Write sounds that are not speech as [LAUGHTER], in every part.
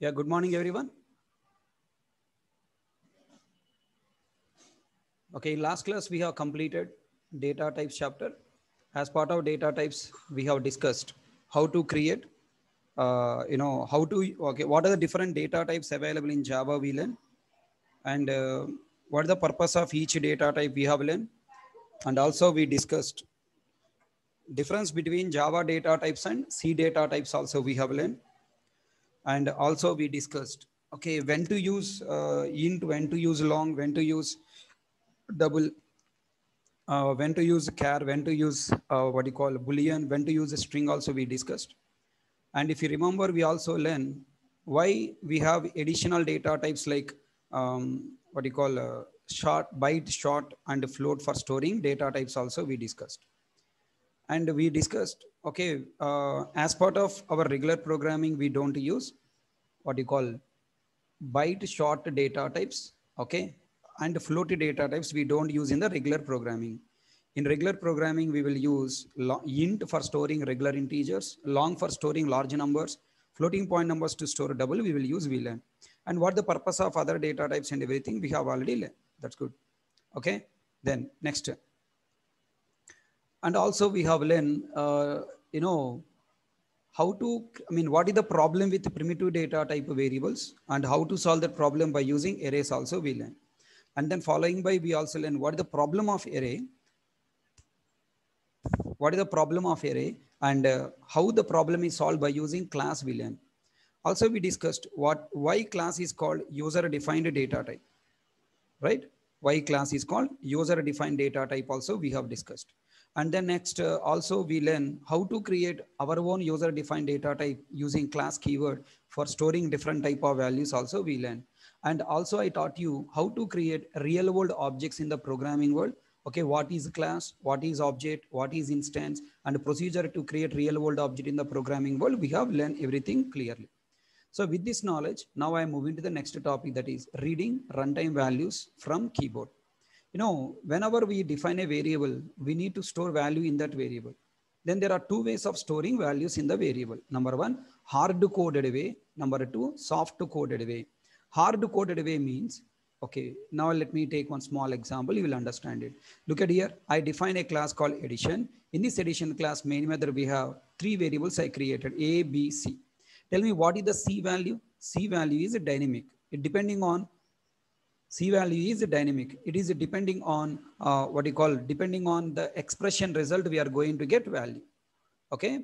Yeah, good morning, everyone. Okay, last class we have completed data types chapter. As part of data types, we have discussed how to create, uh, you know, how to, okay, what are the different data types available in Java we and uh, what is the purpose of each data type we have learned. And also we discussed difference between Java data types and C data types also we have learned. And also we discussed, okay, when to use uh, int, when to use long, when to use double, uh, when to use char, when to use uh, what you call boolean, when to use a string also we discussed. And if you remember, we also learn why we have additional data types like um, what you call uh, short, byte, short, and float for storing data types also we discussed. And we discussed, okay, uh, as part of our regular programming, we don't use what you call byte short data types, okay, and floated data types we don't use in the regular programming. In regular programming, we will use int for storing regular integers, long for storing large numbers, floating point numbers to store double, we will use VLAN. And what the purpose of other data types and everything we have already learned. That's good. Okay. Then next. And also we have learned, uh, you know, how to, I mean, what is the problem with primitive data type of variables and how to solve that problem by using arrays also we learn. And then following by, we also learn what is the problem of array, what is the problem of array and uh, how the problem is solved by using class we learn. Also, we discussed what why class is called user defined data type, right? Why class is called user defined data type also we have discussed. And then next, uh, also we learn how to create our own user defined data type using class keyword for storing different type of values also we learn. And also I taught you how to create real world objects in the programming world. Okay, what is class, what is object, what is instance, and procedure to create real world object in the programming world. We have learned everything clearly. So with this knowledge, now I am moving to the next topic that is reading runtime values from keyboard. You know, whenever we define a variable, we need to store value in that variable. Then there are two ways of storing values in the variable. Number one, hard coded way. Number two, soft coded way. Hard coded way means, okay, now let me take one small example. You will understand it. Look at here. I define a class called addition. In this addition class main method, we have three variables I created, A, B, C. Tell me what is the C value? C value is a dynamic. It depending on C value is dynamic. It is depending on uh, what you call depending on the expression result we are going to get value. Okay.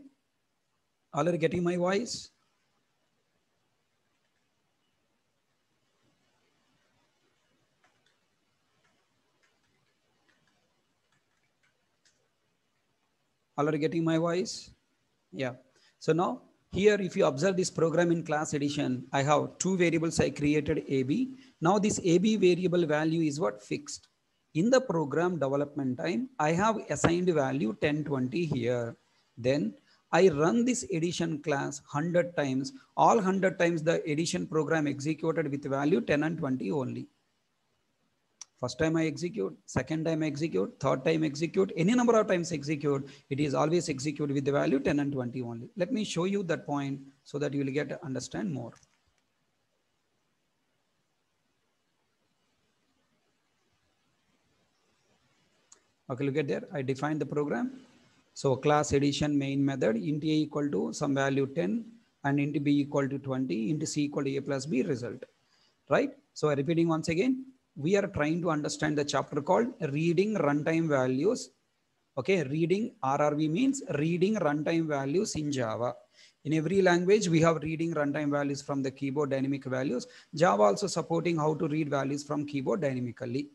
All are getting my voice? All are getting my voice? Yeah. So now here, if you observe this program in class addition, I have two variables I created AB. Now this AB variable value is what fixed. In the program development time, I have assigned value 1020 here. Then I run this addition class 100 times. All 100 times the addition program executed with value 10 and 20 only. First time I execute, second time I execute, third time execute, any number of times execute, it is always execute with the value 10 and 20 only. Let me show you that point so that you will get understand more. Okay, look at there. I defined the program. So class addition main method int a equal to some value 10 and int b equal to 20, int c equal to a plus b result, right? So repeating once again, we are trying to understand the chapter called reading runtime values. Okay, reading RRV means reading runtime values in Java. In every language, we have reading runtime values from the keyboard dynamic values. Java also supporting how to read values from keyboard dynamically.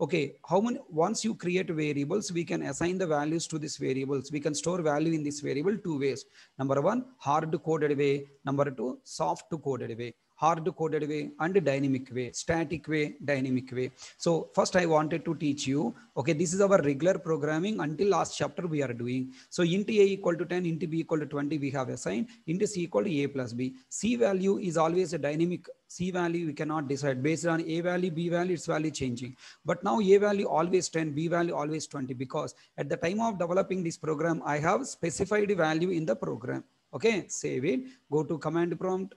Okay, how many, once you create variables, we can assign the values to these variables. We can store value in this variable two ways. Number one, hard coded way. Number two, soft coded way hard coded way and dynamic way, static way, dynamic way. So first I wanted to teach you, okay, this is our regular programming until last chapter we are doing. So int a equal to 10, int b equal to 20, we have assigned, int c equal to a plus b. C value is always a dynamic C value we cannot decide based on A value, B value, its value changing. But now A value always 10, B value always 20 because at the time of developing this program, I have specified value in the program. Okay, save it, go to command prompt,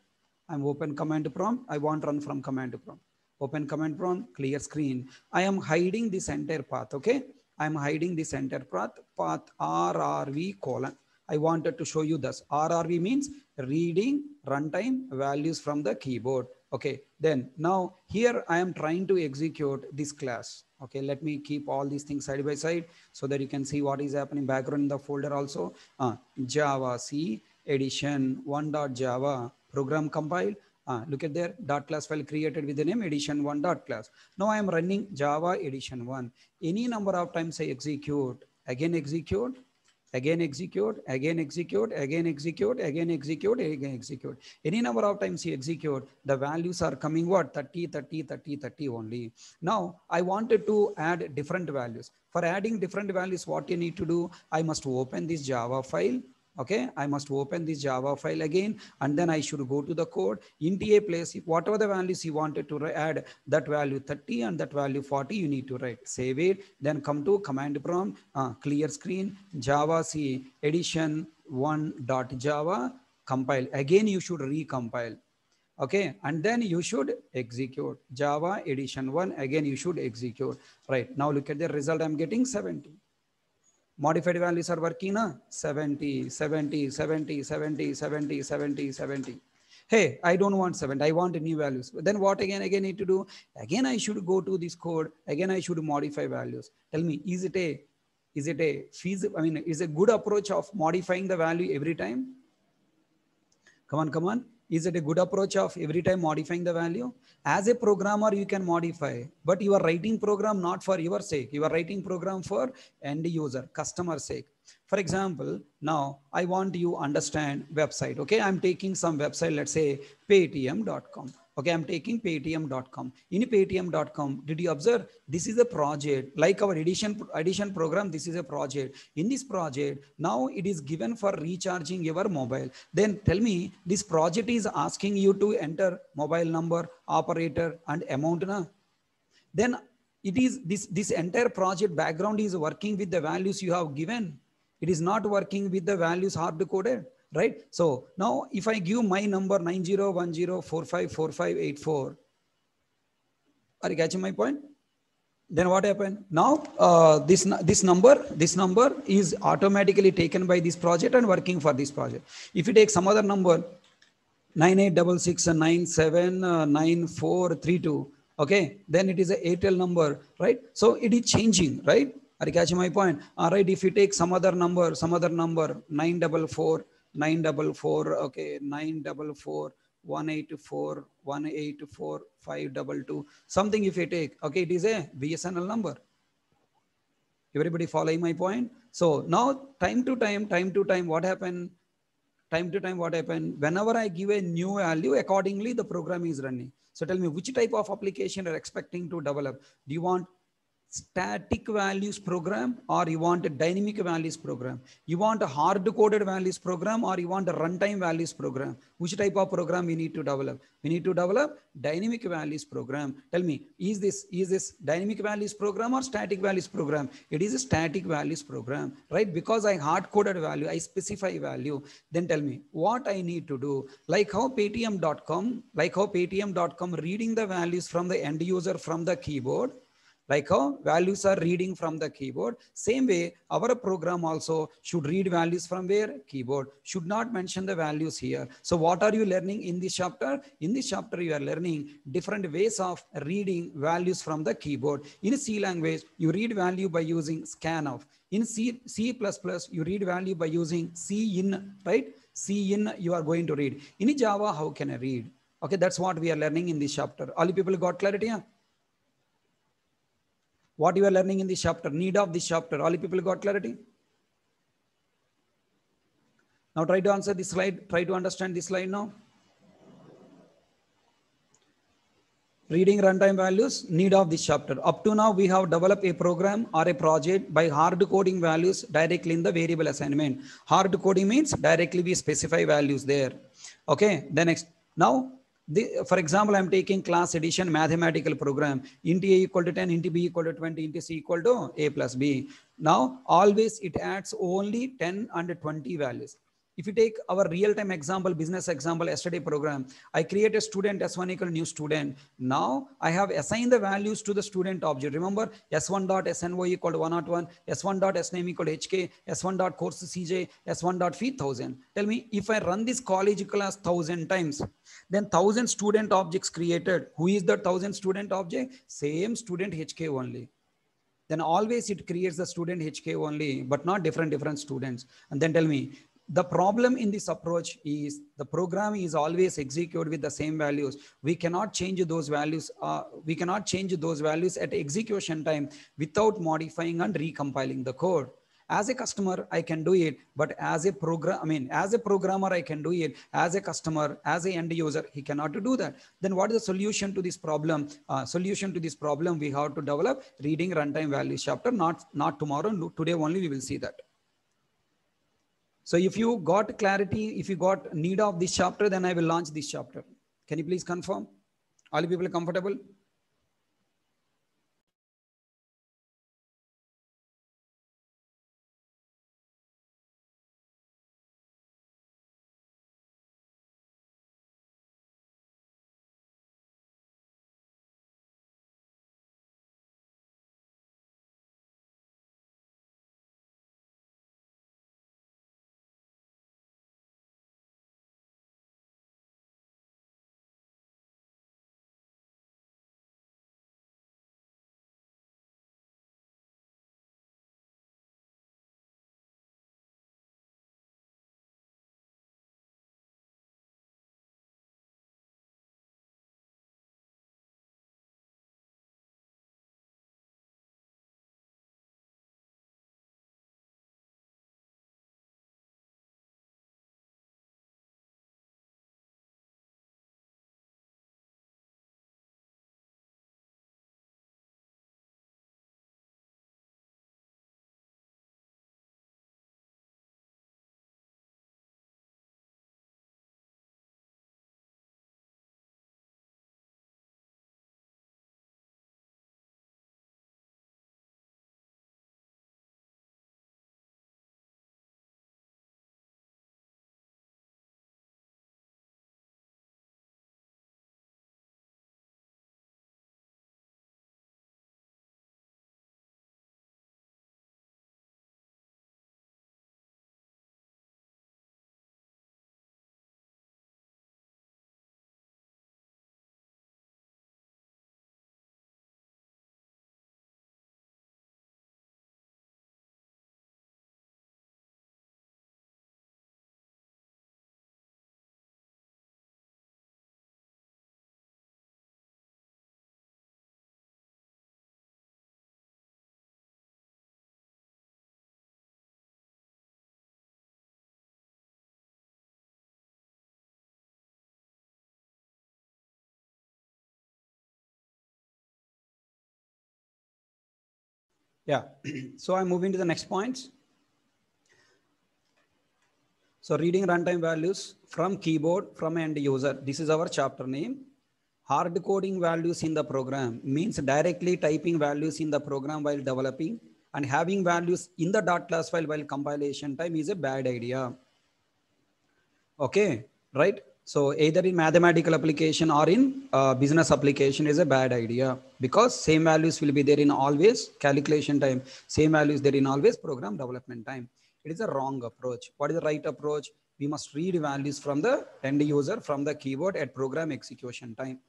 I'm open command prompt. I want run from command prompt. Open command prompt, clear screen. I am hiding this entire path, okay? I'm hiding this entire path, path RRV colon. I wanted to show you this. RRV means reading runtime values from the keyboard. Okay, then now here I am trying to execute this class. Okay, let me keep all these things side by side so that you can see what is happening background in the folder also. Uh, Java C addition 1.java program compile. Uh, look at there dot class file created with the name addition one dot class. Now I am running Java addition one. Any number of times I execute, again execute, again execute, again execute, again execute, again execute, again execute. Any number of times you execute, the values are coming what? 30, 30, 30, 30 only. Now I wanted to add different values. For adding different values, what you need to do, I must open this Java file okay i must open this java file again and then i should go to the code int a place if whatever the values you wanted to add that value 30 and that value 40 you need to write. Save it then come to command prompt uh, clear screen java c addition 1 dot java compile. Again you should recompile. Okay and then you should execute. Java addition 1 again you should execute. Right now look at the result i'm getting 70 modified values are working na? 70 70 70 70 70 70 70 hey i don't want 70 i want new values. Then what again again need to do? Again i should go to this code. Again i should modify values. Tell me is it a is it a feasible i mean is a good approach of modifying the value every time? Come on come on is it a good approach of every time modifying the value? As a programmer you can modify but you are writing program not for your sake. You are writing program for end user customer sake. For example now i want you understand website okay? I'm taking some website let's say paytm.com okay i'm taking paytm.com in paytm.com did you observe? This is a project like our addition addition program this is a project. In this project now it is given for recharging your mobile. Then tell me this project is asking you to enter mobile number operator and amount na? then it is this this entire project background is working with the values you have given. It is not working with the values hard coded right? So now if I give my number 9010454584, are you catching my point? Then what happened? Now uh, this this number this number is automatically taken by this project and working for this project. If you take some other number 9866979432, okay, then it is a Airtel number, right? So it is changing, right? Are you catching my point? All right, if you take some other number, some other number, 944, 944, okay, 944, 184, 184, 522, something if you take, okay, it is a BSNL number. Everybody following my point? So now time to time, time to time, what happened? Time to time, what happened? Whenever I give a new value, accordingly, the program is running. So tell me which type of application you're expecting to develop. Do you want static values program or you want a dynamic values program? You want a hard coded values program or you want a runtime values program? Which type of program we need to develop? We need to develop dynamic values program. Tell me is this is this dynamic values program or static values program? It is a static values program right? Because i hard coded value i specify value then tell me what i need to do. Like how paytm.com like how paytm.com reading the values from the end user from the keyboard like how values are reading from the keyboard same way our program also should read values from where? Keyboard. Should not mention the values here. So what are you learning in this chapter? In this chapter you are learning different ways of reading values from the keyboard. In c language you read value by using scanf in c c++ you read value by using cin right? cin you are going to read. In java how can i read? Okay that's what we are learning in this chapter. All you people got clarity? yeah? What you are learning in this chapter, need of this chapter. All people got clarity? Now try to answer this slide. Try to understand this slide now. Reading runtime values, need of this chapter. Up to now, we have developed a program or a project by hard coding values directly in the variable assignment. Hard coding means directly we specify values there. Okay, the next. Now the, for example, I'm taking class addition mathematical program, int a equal to 10, int b equal to 20, int c equal to a plus b. Now, always it adds only 10 and 20 values. If you take our real-time example, business example, yesterday program, I create a student S1 equal new student. Now I have assigned the values to the student object. Remember S1 dot SNO equal to 101, S1 dot SNAME equal to HK, S1 dot course CJ, S1 dot fee 1000. Tell me if I run this college class 1000 times, then 1000 student objects created. Who is the 1000 student object? Same student HK only then always it creates the student HK only, but not different, different students. And then tell me, the problem in this approach is the program is always executed with the same values. We cannot change those values uh, we cannot change those values at execution time without modifying and recompiling the code. As a customer i can do it but as a program i mean as a programmer i can do it. As a customer as a end user he cannot do that. Then what is the solution to this problem? Uh, solution to this problem we have to develop reading runtime values chapter not not tomorrow today only we will see that so if you got clarity, if you got need of this chapter, then I will launch this chapter. Can you please confirm? All the people comfortable? Yeah. [CLEARS THROAT] so I'm moving to the next point. So reading runtime values from keyboard from end user. This is our chapter name. Hard coding values in the program means directly typing values in the program while developing and having values in the dot class file while compilation time is a bad idea. Okay, right? So either in mathematical application or in uh, business application is a bad idea because same values will be there in always calculation time. Same values there in always program development time. It is a wrong approach. What is the right approach? We must read values from the end user from the keyboard at program execution time.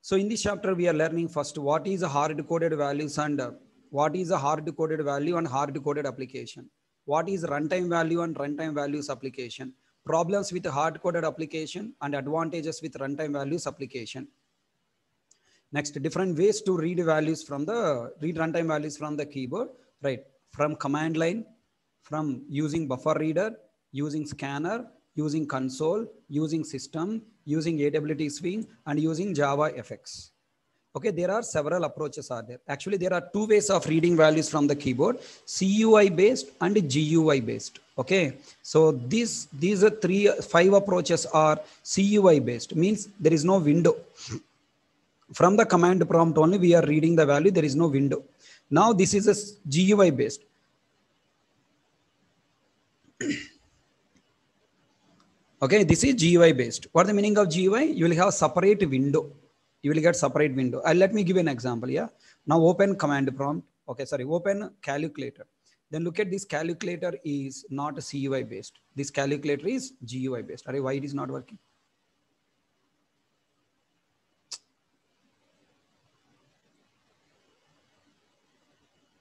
So in this chapter, we are learning first what is a hard coded values and uh, what is a hard coded value and hard coded application. What is runtime value and runtime values application problems with hard-coded application and advantages with runtime values application. Next, different ways to read values from the read runtime values from the keyboard, right? From command line, from using buffer reader, using scanner, using console, using system, using AWT swing, and using Java FX. Okay, there are several approaches are there. Actually, there are two ways of reading values from the keyboard, CUI based and GUI based. Okay, so these, these are three, five approaches are CUI based, means there is no window. From the command prompt only, we are reading the value, there is no window. Now this is a GUI based. Okay, this is GUI based. What the meaning of GUI? You will have a separate window. You will get separate window. Uh, let me give you an example. Yeah. Now open command prompt. Okay, sorry, open calculator. Then look at this calculator is not a CUI based. This calculator is GUI based. Are why it is not working?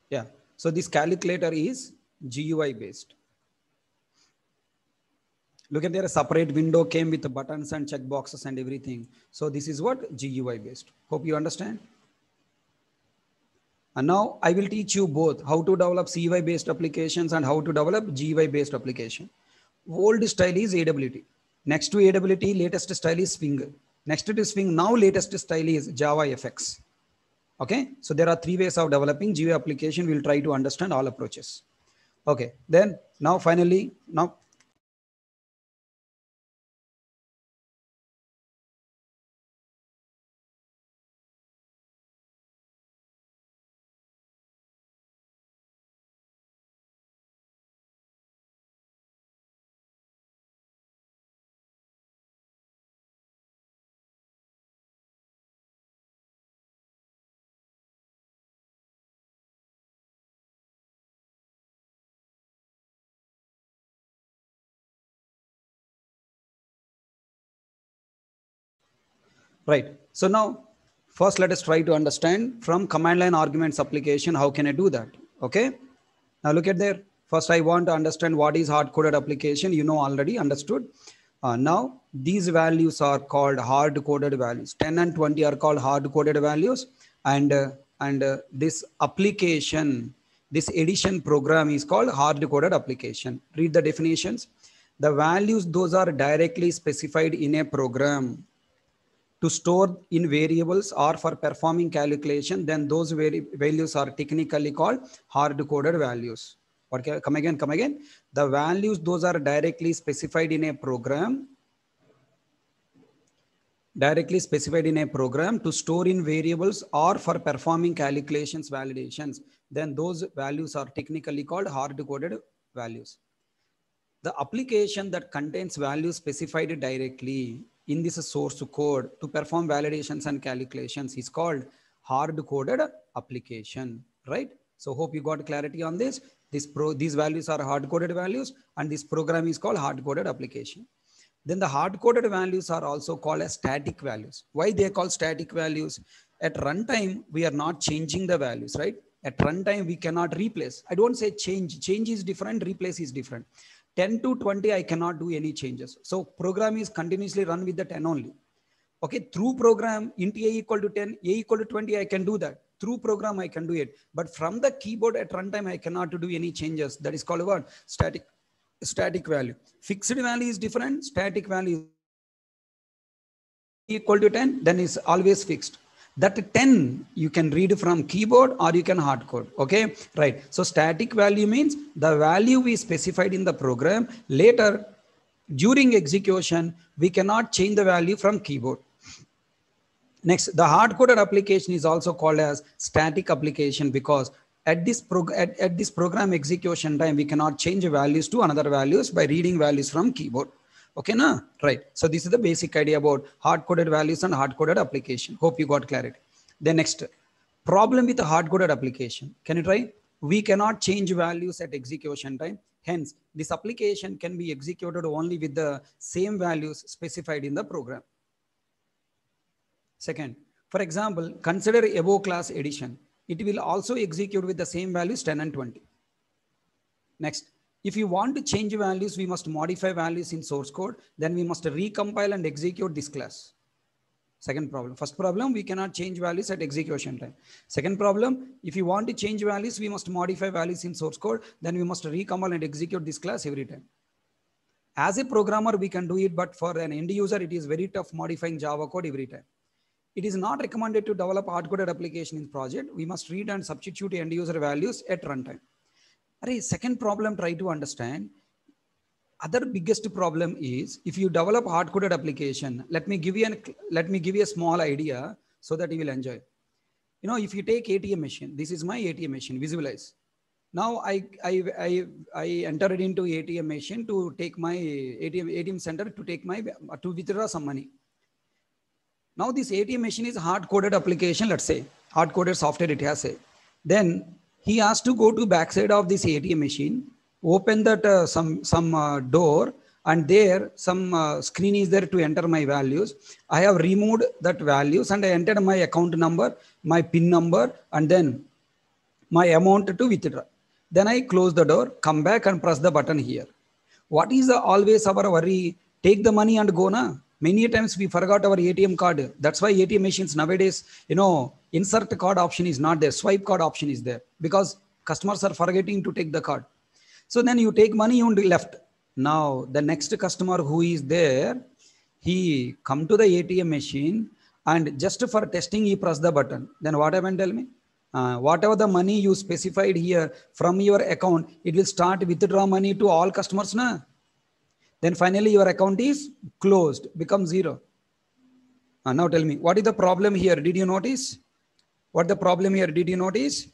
Yeah. So this calculator is GUI based. Look at there a separate window came with buttons and checkboxes and everything. So this is what GUI based. Hope you understand. And now I will teach you both how to develop CUI based applications and how to develop GUI based application. Old style is AWT. Next to AWT, latest style is Swing. Next to Swing, now latest style is JavaFX. Okay, so there are three ways of developing GUI application. We'll try to understand all approaches. Okay, then now finally, now Right. So now first let us try to understand from command line arguments application, how can I do that? Okay. Now look at there. First, I want to understand what is hard coded application. You know, already understood. Uh, now these values are called hard coded values. 10 and 20 are called hard coded values. And, uh, and uh, this application, this addition program is called hard coded application. Read the definitions. The values, those are directly specified in a program to store in variables or for performing calculation, then those values are technically called hard-coded values. What come again, come again. The values, those are directly specified in a program, directly specified in a program to store in variables or for performing calculations, validations, then those values are technically called hard-coded values. The application that contains values specified directly in this source code to perform validations and calculations is called hard coded application, right? So hope you got clarity on this. This pro, these values are hard coded values and this program is called hard coded application. Then the hard coded values are also called as static values. Why they are called static values? At runtime, we are not changing the values, right? At runtime, we cannot replace. I don't say change. Change is different. Replace is different. 10 to 20, I cannot do any changes. So program is continuously run with the 10 only. Okay, through program, int a equal to 10, a equal to 20, I can do that. Through program, I can do it. But from the keyboard at runtime, I cannot do any changes. That is called what? Static, static value. Fixed value is different. Static value equal to 10, then it's always fixed that 10 you can read from keyboard or you can hard code okay? Right. So static value means the value we specified in the program. Later during execution we cannot change the value from keyboard. Next the hard coded application is also called as static application because at this prog at, at this program execution time we cannot change values to another values by reading values from keyboard Okay, na? Right. So this is the basic idea about hard-coded values and hard-coded application. Hope you got clarity. The next problem with a hard-coded application. Can you try? We cannot change values at execution time. Hence, this application can be executed only with the same values specified in the program. Second, for example, consider above class addition. It will also execute with the same values 10 and 20. Next, if you want to change values, we must modify values in source code. Then we must recompile and execute this class. Second problem. First problem, we cannot change values at execution time. Second problem, if you want to change values, we must modify values in source code. Then we must recompile and execute this class every time. As a programmer, we can do it, but for an end user, it is very tough modifying Java code every time. It is not recommended to develop hard-coded application in project. We must read and substitute end user values at runtime. Array, second problem, try to understand. Other biggest problem is if you develop hard-coded application, let me give you an, let me give you a small idea so that you will enjoy. You know, if you take ATM machine, this is my ATM machine, visualize. Now I, I, I, I entered into ATM machine to take my ATM, ATM center to take my, to withdraw some money. Now this ATM machine is hard-coded application, let's say, hard-coded software it has a. Then he has to go to backside of this ATM machine, open that uh, some, some uh, door and there some uh, screen is there to enter my values. I have removed that values and I entered my account number, my PIN number, and then my amount to withdraw. Then I close the door, come back and press the button here. What is the always our worry? Take the money and go na. Many times we forgot our ATM card. That's why ATM machines nowadays, you know, insert card option is not there. Swipe card option is there because customers are forgetting to take the card. So then you take money and left. Now the next customer who is there, he come to the ATM machine and just for testing, he press the button. Then what happened? Tell me. Uh, whatever the money you specified here from your account, it will start withdraw money to all customers. Na? Then finally your account is closed, become zero. Uh, now tell me, what is the problem here? Did you notice? What the problem here? Did you notice?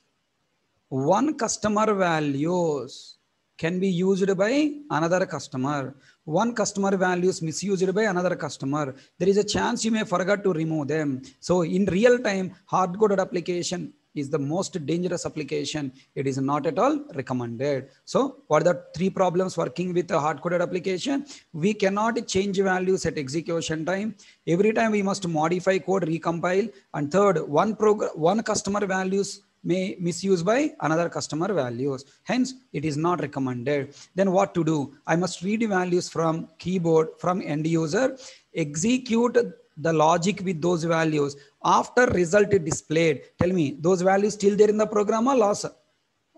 One customer values can be used by another customer. One customer values misused by another customer. There is a chance you may forget to remove them. So in real time, hard-coded application is the most dangerous application. It is not at all recommended. So what are the three problems working with a hard-coded application? We cannot change values at execution time. Every time we must modify code, recompile. And third, one program, one customer values may misuse by another customer values. Hence, it is not recommended. Then what to do? I must read values from keyboard, from end user, execute the logic with those values after result displayed tell me those values still there in the program or lost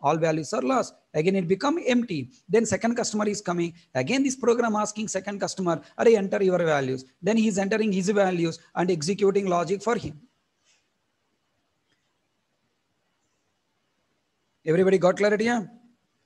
all values are lost again it become empty. Then second customer is coming. Again this program asking second customer are enter your values. Then he is entering his values and executing logic for him. Everybody got clarity yeah?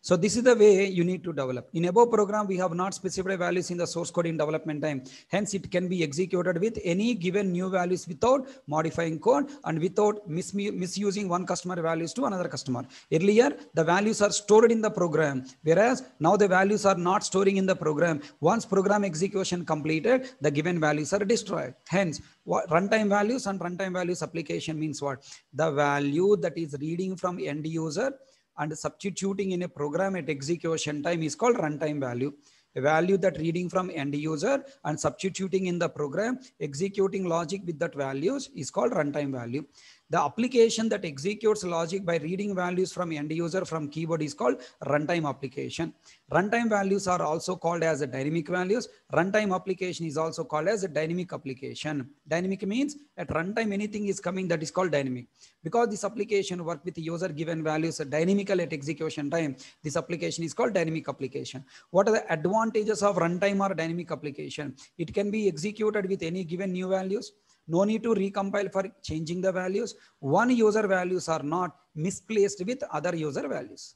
So this is the way you need to develop. In above program, we have not specified values in the source code in development time. Hence, it can be executed with any given new values without modifying code and without mis misusing one customer values to another customer. Earlier, the values are stored in the program, whereas now the values are not storing in the program. Once program execution completed, the given values are destroyed. Hence, runtime values and runtime values application means what? The value that is reading from end user and substituting in a program at execution time is called runtime value. A value that reading from end user and substituting in the program, executing logic with that values is called runtime value. The application that executes logic by reading values from end user from keyboard is called runtime application. Runtime values are also called as a dynamic values. Runtime application is also called as a dynamic application. Dynamic means at runtime anything is coming that is called dynamic. Because this application work with user given values dynamically at execution time, this application is called dynamic application. What are the advantages of runtime or dynamic application? It can be executed with any given new values no need to recompile for changing the values. One user values are not misplaced with other user values.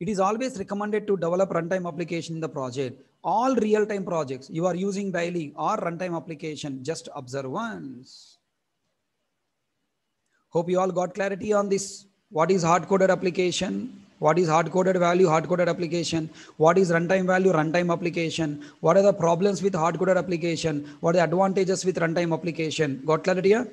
It is always recommended to develop runtime application in the project. All real-time projects you are using daily or runtime application, just observe once. Hope you all got clarity on this. What is hard-coded application? What is hard-coded value, hard-coded application? What is runtime value, runtime application? What are the problems with hard-coded application? What are the advantages with runtime application? Got clarity here?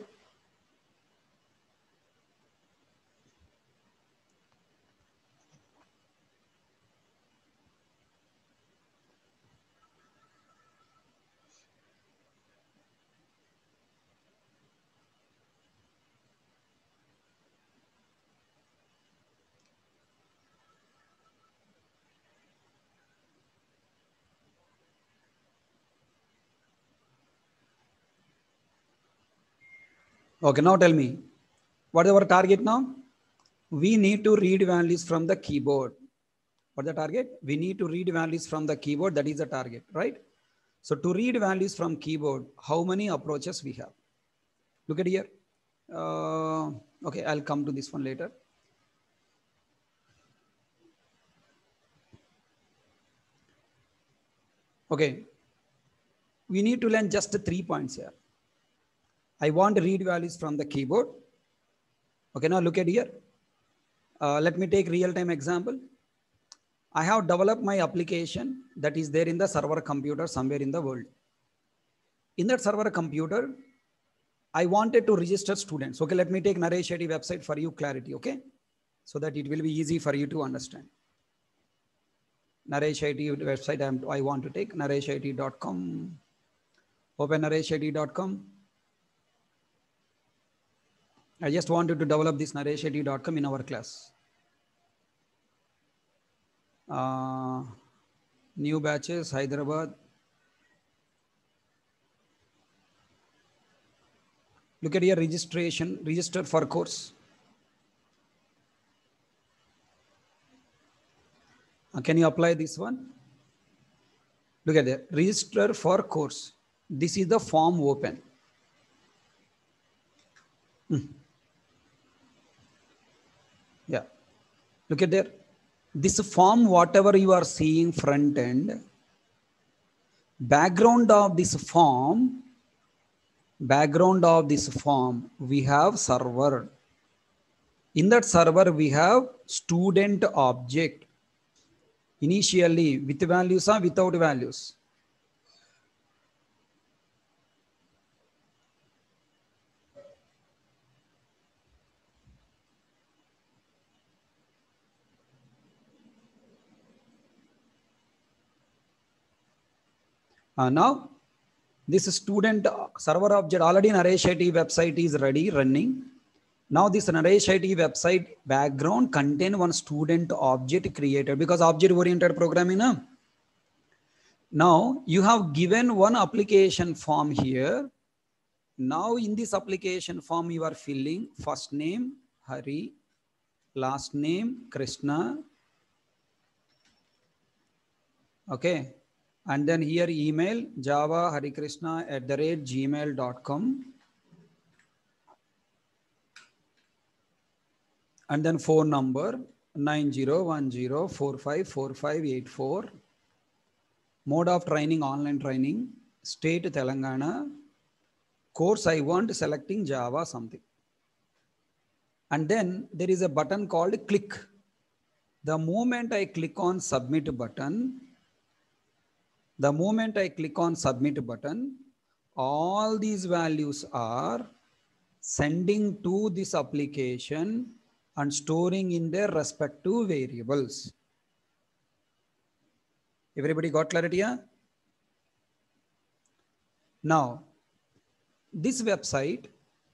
Okay, now tell me, what is our target now? We need to read values from the keyboard. What the target? We need to read values from the keyboard. That is the target, right? So to read values from keyboard, how many approaches we have? Look at here. Uh, okay, I'll come to this one later. Okay, we need to learn just three points here. I want to read values from the keyboard. Okay, now look at here. uh, let me take real-time example. I have developed my application that is there in the server computer somewhere in the world. In that server computer, I wanted to register students. Okay, let me take Naresh IT website for you clarity, okay? So that it will be easy for you to understand. Naresh IT website I'm, I want to take, nareshit.com. Open nareshit.com. I just wanted to develop this nareshit.com in our class. Uh, new batches, Hyderabad. Look at your registration, register for course. Uh, can you apply this one? Look at that, register for course. This is the form open. Hmm. Yeah, look at there. This form, whatever you are seeing front end, background of this form background of this form, we have server. In that server, we have student object. Initially, with values or without values? Uh, now, this student server object already Naresh IT website is ready running. Now this Naresh IT website background contain one student object created because object oriented programming. Na? Now you have given one application form here. Now in this application form you are filling first name Hari, last name Krishna. Okay, and then here email java harikrishna at the rate gmail.com and then phone number 9010454584 mode of training online training state telangana. Course i want selecting java something. And then there is a button called click. The moment i click on submit button the moment I click on submit button, all these values are sending to this application and storing in their respective variables. Everybody got clarity? Now, this website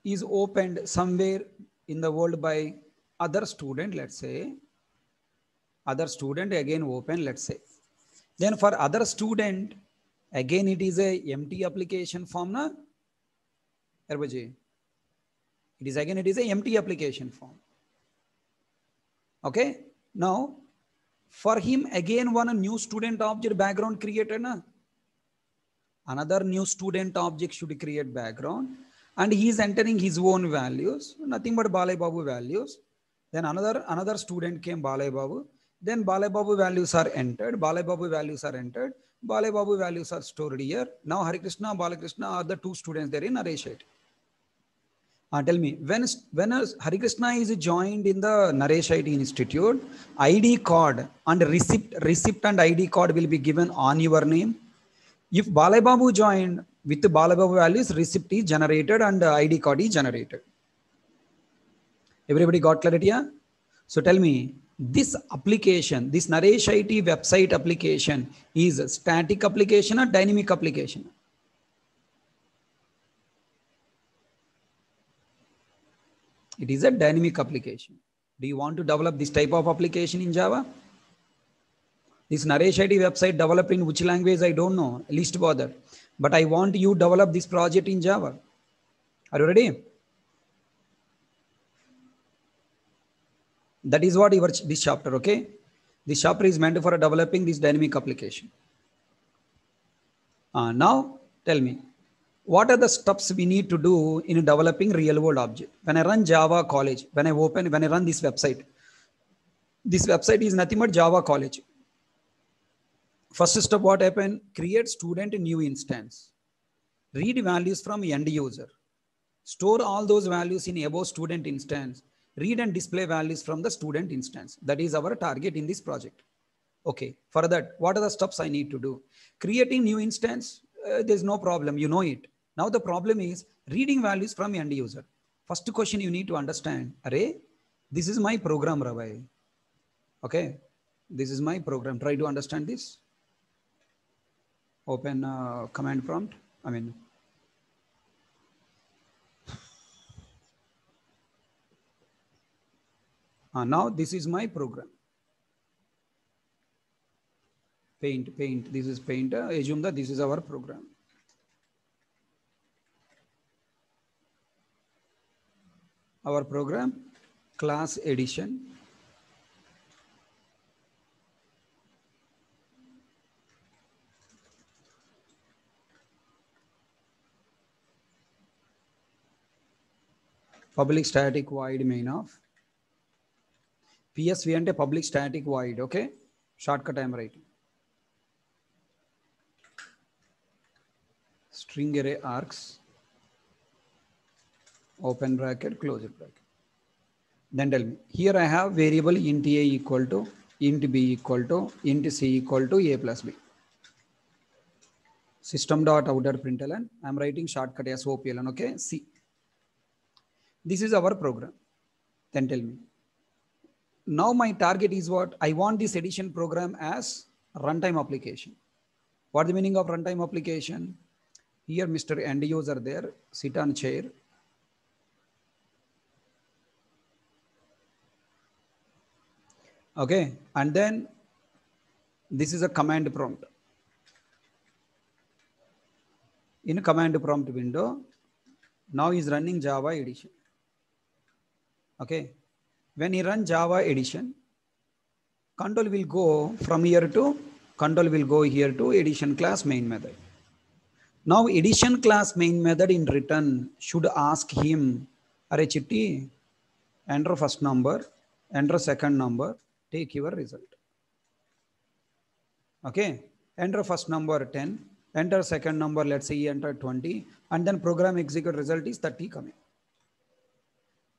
is opened somewhere in the world by other student, let's say. Other student again open, let's say. Then for other student, again it is a empty application form, na? It is again, it is a empty application form. Okay. Now, for him, again, one new student object background created. Na? Another new student object should create background. And he is entering his own values, nothing but Balai Babu values. Then another, another student came Balai Babu then Balai Babu values are entered. Balai Babu values are entered. Balai Babu values are stored here. Now Hari Krishna, Balakrishna are the two students there in Naresh uh, tell me, when, when Hari Krishna is joined in the Naresh IT Institute, ID card and receipt, receipt and ID card will be given on your name. If Balai Babu joined with the Balai Babu values, receipt is generated and ID card is generated. Everybody got clarity? Yeah? So tell me, this application, this Naresh IT website application is a static application or dynamic application? It is a dynamic application. Do you want to develop this type of application in Java? This Naresh IT website developed in which language, I don't know, least bother. But I want you develop this project in Java. Are you ready? That is what your this chapter, okay? This chapter is meant for developing this dynamic application. Uh, now, tell me, what are the steps we need to do in developing real world object? When I run Java college, when I open, when I run this website, this website is nothing but Java college. First step, what happen? Create student new instance. Read values from end user. Store all those values in above student instance read and display values from the student instance. That is our target in this project. Okay, for that, what are the steps I need to do? Creating new instance, uh, there's no problem, you know it. Now the problem is reading values from end user. First question you need to understand, array, this is my program, Ravai. Okay, this is my program. Try to understand this. Open uh, command prompt. I mean, uh, now this is my program. Paint, paint. This is paint. Uh, assume that this is our program. Our program, class Addition. Public static void main of. PSV అంటే public static void. Okay. Shortcut I am writing. string array args open bracket close bracket then tell me here i have variable int a equal to int b equal to int c equal to a plus b system dot outer println i'm writing shortcut as opln okay c this is our program then tell me now my target is what? I want this Addition program as runtime application. What the meaning of runtime application? Here mr end user there. Sit on chair. Okay and then this is a command prompt. In command prompt window now is running java Addition. Okay when he run java Addition control will go from here to control will go here to Addition class main method now Addition class main method in return should ask him, chitti, enter first number, enter second number, take your result. Okay, enter first number 10, enter second number, let's say enter 20, and then program execute result is 30 coming.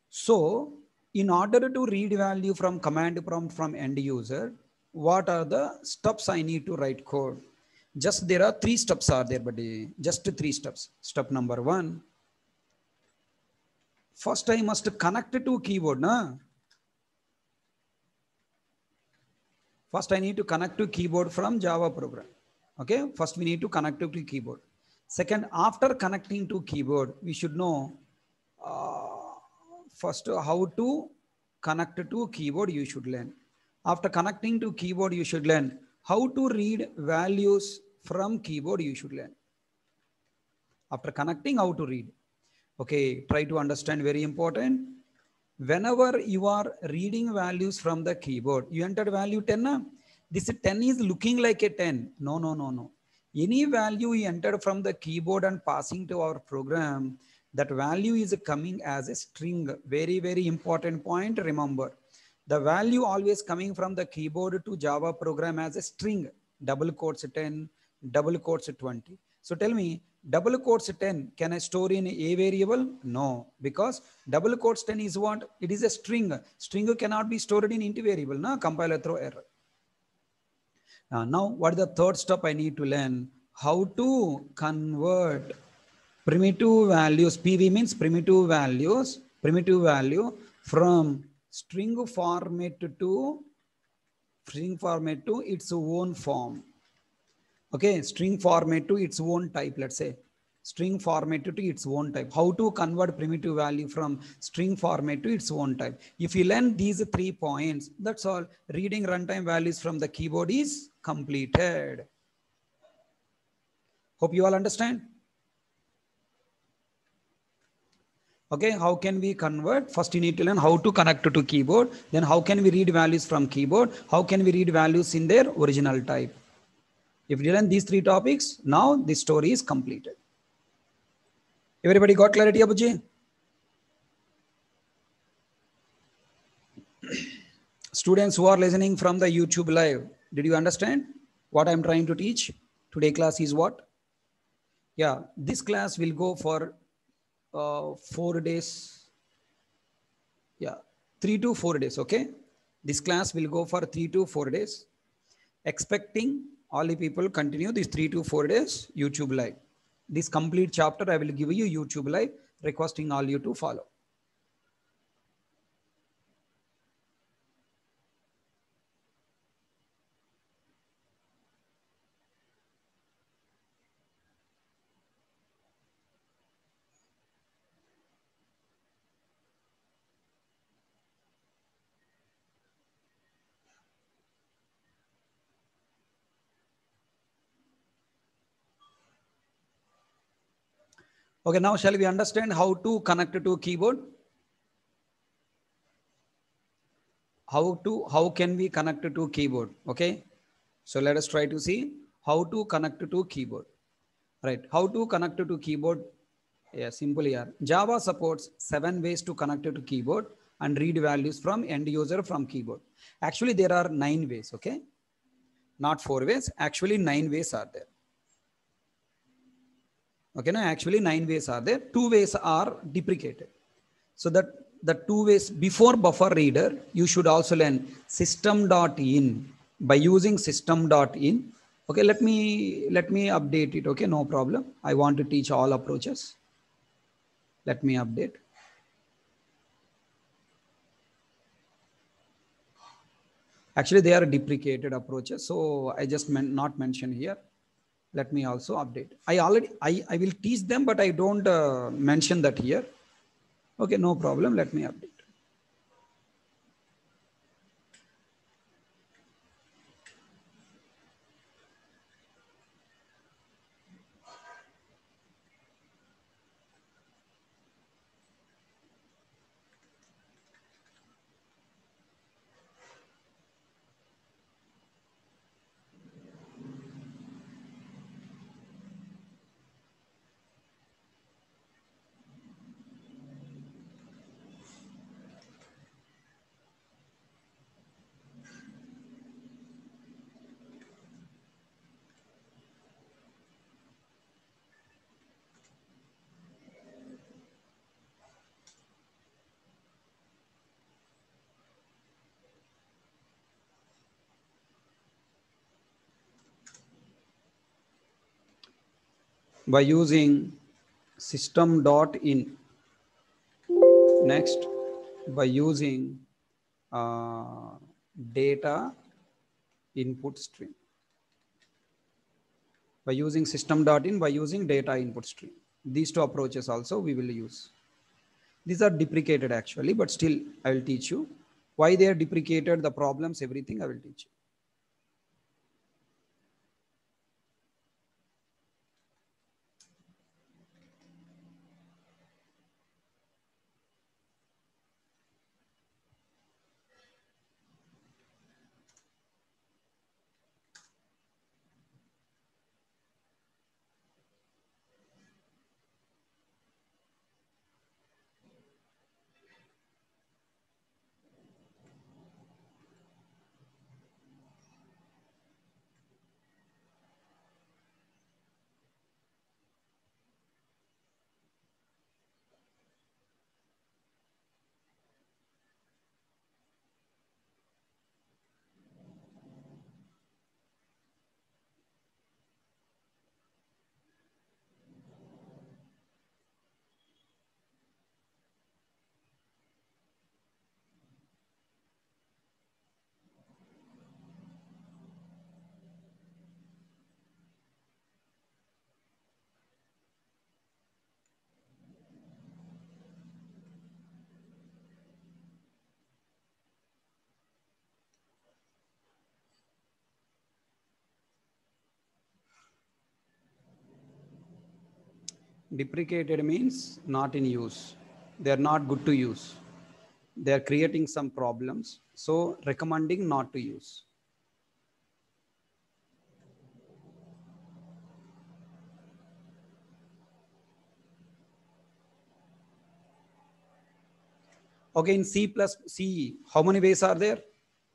So in order to read value from command prompt from end user, what are the steps I need to write code? just there are three steps are there buddy. Just three steps. Step number one. First i must connect to keyboard na? First i need to connect to keyboard from java program. Okay? First we need to connect to keyboard. Second after connecting to keyboard we should know uh, first how to connect to keyboard you should learn after connecting to keyboard you should learn how to read values from keyboard you should learn. After connecting, how to read. Okay, try to understand very important. Whenever you are reading values from the keyboard, you entered value 10. Na? This 10 is looking like a 10. No, no, no, no. Any value you entered from the keyboard and passing to our program, that value is coming as a string. Very, very important point. Remember, the value always coming from the keyboard to Java program as a string. Double quotes 10, double quotes 20. So tell me, double quotes 10, can I store in a variable? No, because double quotes 10 is what? It is a string. String cannot be stored in int variable. No? Compiler throw error. Uh, now, what is the third step I need to learn? How to convert primitive values. PV means primitive values, primitive value from string format to string format to its own form. Okay string format to its own type let's say. String format to its own type. How to convert primitive value from string format to its own type? If you learn these three points that's all. Reading runtime values from the keyboard is completed. Hope you all understand okay how can we convert first you need to learn how to connect to keyboard then how can we read values from keyboard how can we read values in their original type if you learn these three topics, now the story is completed. Everybody got clarity, Abuji? [CLEARS THROAT] Students who are listening from the YouTube live, did you understand what I'm trying to teach? Today class is what? Yeah, this class will go for uh, four days. Yeah, three to four days. Okay. This class will go for three to four days. Expecting all the people continue these three to four days YouTube live. This complete chapter I will give you YouTube live, requesting all you to follow. Okay, now shall we understand how to connect to keyboard? How to how can we connect to keyboard? Okay, so let us try to see how to connect to keyboard. Right, how to connect to keyboard? Yeah, simple here. Java supports seven ways to connect to keyboard and read values from end user from keyboard. Actually, there are nine ways. Okay, not four ways. Actually, nine ways are there okay now actually nine ways are there. Two ways are deprecated. So that the two ways before buffer reader you should also learn system.in by using system.in okay let me let me update it okay no problem. I want to teach all approaches. Let me update. Actually they are deprecated approaches so i just meant not mention here let me also update. I already i, I will teach them but i don't uh, mention that here. Okay no problem. Let me update by using system.in next by using uh, data input stream. By using system.in by using data input stream. These two approaches also we will use. These are deprecated actually but still i will teach you. Why they are deprecated the problems everything i will teach you deprecated means not in use. They are not good to use. They are creating some problems. So recommending not to use. Okay in c plus c how many ways are there?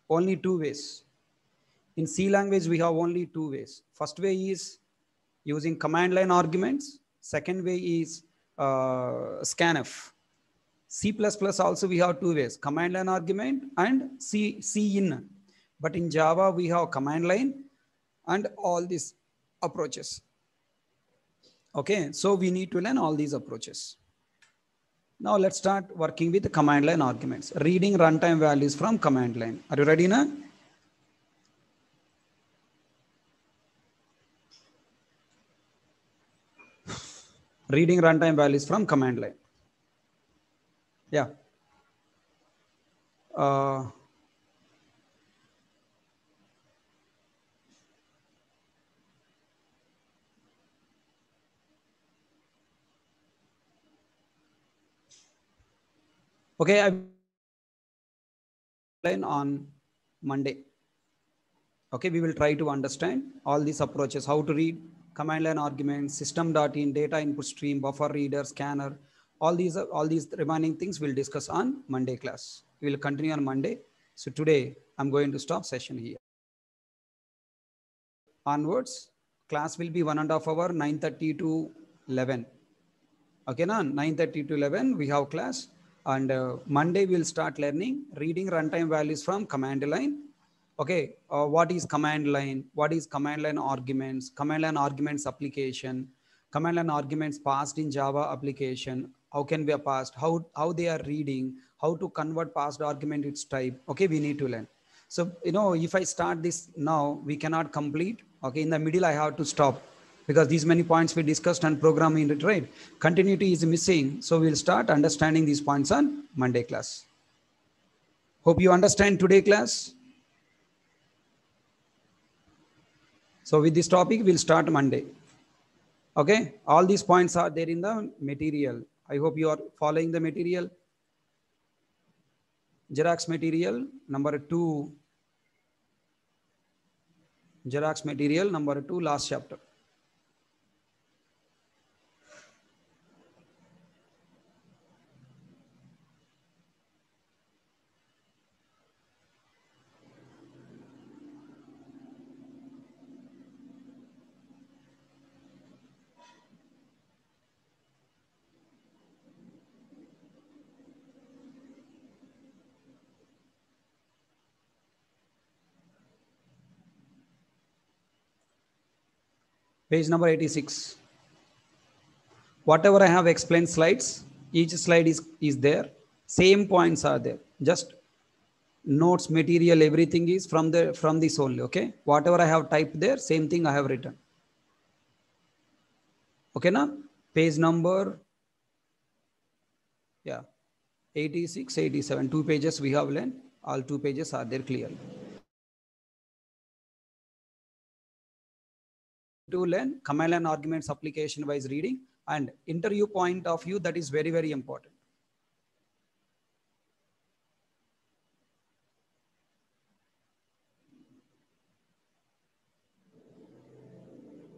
Only two ways. In c language we have only two ways. First way is using command line arguments Second way is uh, scanf. C++ also we have two ways, command line argument and C, cin. But in Java, we have command line and all these approaches. Okay, so we need to learn all these approaches. Now let's start working with the command line arguments. Reading runtime values from command line. Are you ready now? Reading runtime values from command line. Yeah. Uh, okay, I line on Monday. Okay, we will try to understand all these approaches, how to read command line arguments, system.in, data input stream, buffer reader, scanner, all these all these remaining things we'll discuss on Monday class. We will continue on Monday. So today I'm going to stop session here. Onwards, class will be one and a half hour, 9.30 to 11. Okay, now 9.30 to 11, we have class. And uh, Monday we'll start learning reading runtime values from command line. Okay, uh, what is command line? What is command line arguments? Command line arguments application, command line arguments passed in Java application. How can be passed? How how they are reading? How to convert passed argument its type? Okay, we need to learn. So you know, if I start this now, we cannot complete. Okay, in the middle I have to stop because these many points we discussed and programming it right. Continuity is missing, so we'll start understanding these points on Monday class. Hope you understand today class. So with this topic, we'll start Monday. Okay, all these points are there in the material. I hope you are following the material. Xerox material number two. Xerox material number two, last chapter. Page number 86 whatever i have explained slides each slide is is there. Same points are there. Just notes material everything is from the from this only okay? Whatever i have typed there same thing i have written. Okay now page number yeah 86 87 two pages we have learned. All two pages are there clearly to learn command line arguments application wise reading and interview point of view that is very very important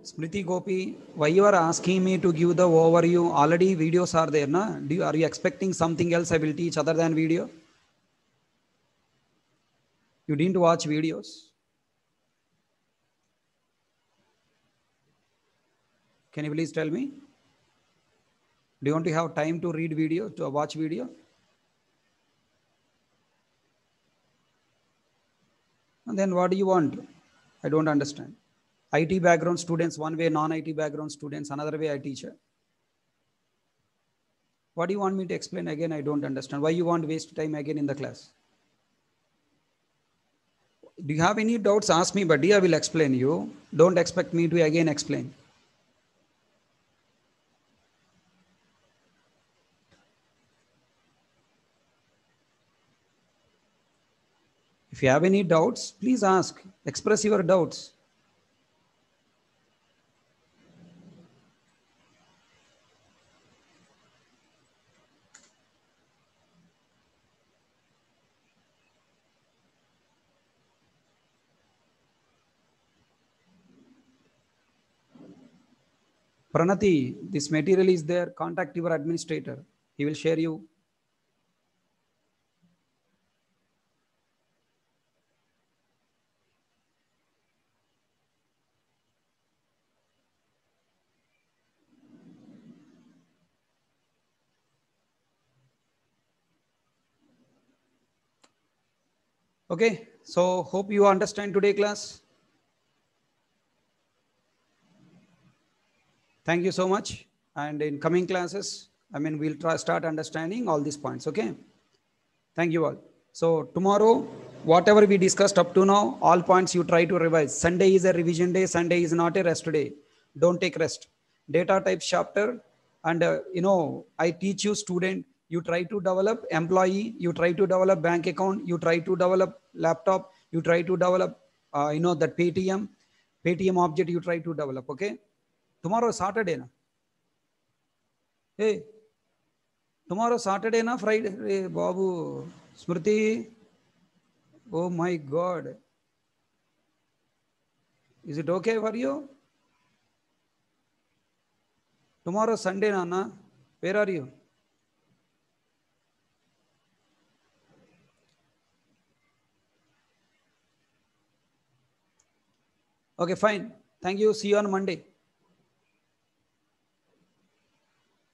Smriti Gopi, why you are asking me to give the overview? Already videos are there, na? Do you, are you expecting something else I will teach other than video? You didn't watch videos? Can you please tell me? Do you want to have time to read video, to watch video? And then what do you want? I don't understand. IT background students one way, non-IT background students another way I teach. What do you want me to explain again? I don't understand. Why you want to waste time again in the class? Do you have any doubts? Ask me, but I will explain you. Don't expect me to again explain. If you have any doubts, please ask. Express your doubts. Pranati, this material is there. Contact your administrator. He will share you. Okay, so hope you understand today class. Thank you so much. And in coming classes, I mean, we'll try start understanding all these points. Okay. Thank you all. So tomorrow, whatever we discussed up to now, all points you try to revise. Sunday is a revision day. Sunday is not a rest day. Don't take rest. Data types chapter. And, uh, you know, I teach you student, you try to develop employee, you try to develop bank account, you try to develop laptop, you try to develop, uh, you know, that Paytm, Paytm object you try to develop. Okay. Tomorrow Saturday. Na? Hey, tomorrow Saturday na Friday. Hey, Babu, Smriti. Oh my God. Is it okay for you? Tomorrow Sunday, Nana. Where are you? Okay, fine. Thank you. See you on Monday.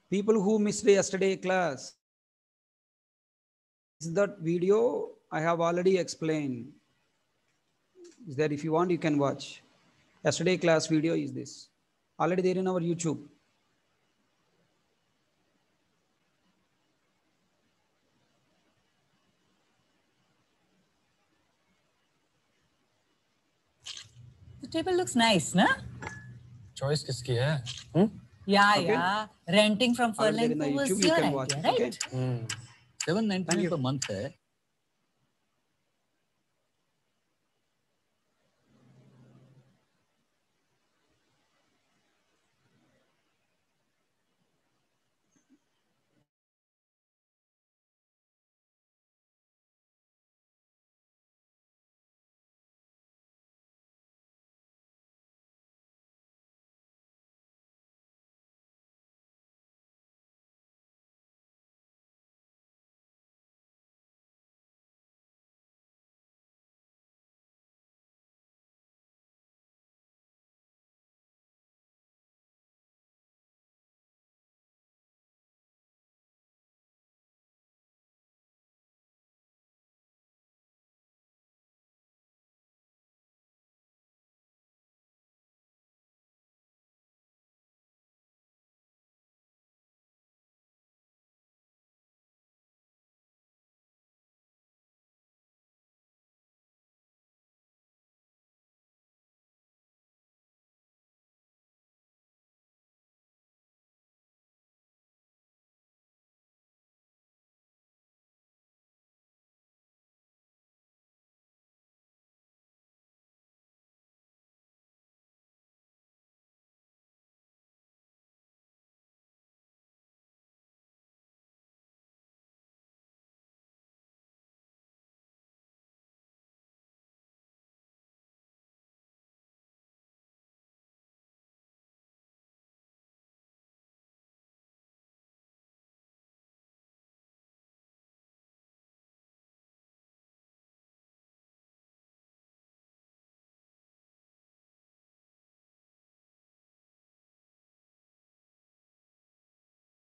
People who missed yesterday class, is that video I have already explained. Is that if you want, you can watch. Yesterday class video is this. Already there in our YouTube. Table looks nice ना choice किसकी है yeah yeah renting from Furlenco was your right 790 per month है